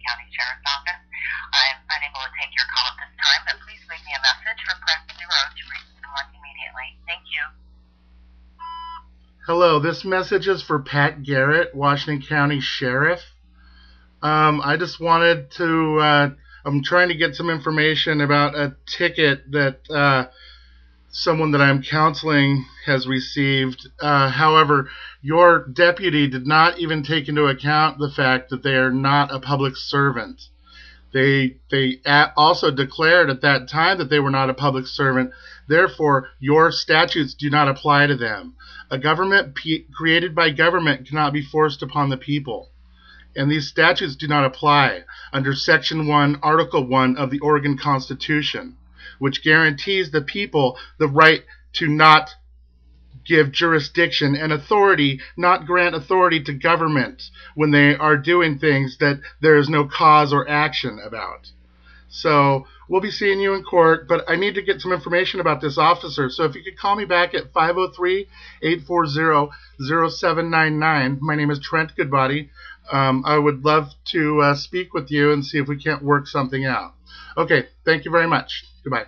Sheriff's Office. I'm unable to take your call at this time, but please leave me a message or press zero to reach someone immediately. Thank you. Hello, this message is for Pat Garrett, Washington County Sheriff. Um, I just wanted to, uh, I'm trying to get some information about a ticket that uh, someone that I'm counseling has received. Uh, however, your deputy did not even take into account the fact that they are not a public servant. They they also declared at that time that they were not a public servant. Therefore, your statutes do not apply to them. A government created by government cannot be forced upon the people and these statutes do not apply under Section 1, Article 1 of the Oregon Constitution, which guarantees the people the right to not give jurisdiction and authority, not grant authority to government when they are doing things that there is no cause or action about. So we'll be seeing you in court, but I need to get some information about this officer. So if you could call me back at 503 840 0799. My name is Trent Goodbaudy um, I would love to uh, speak with you and see if we can't work something out. Okay, thank you very much. Goodbye.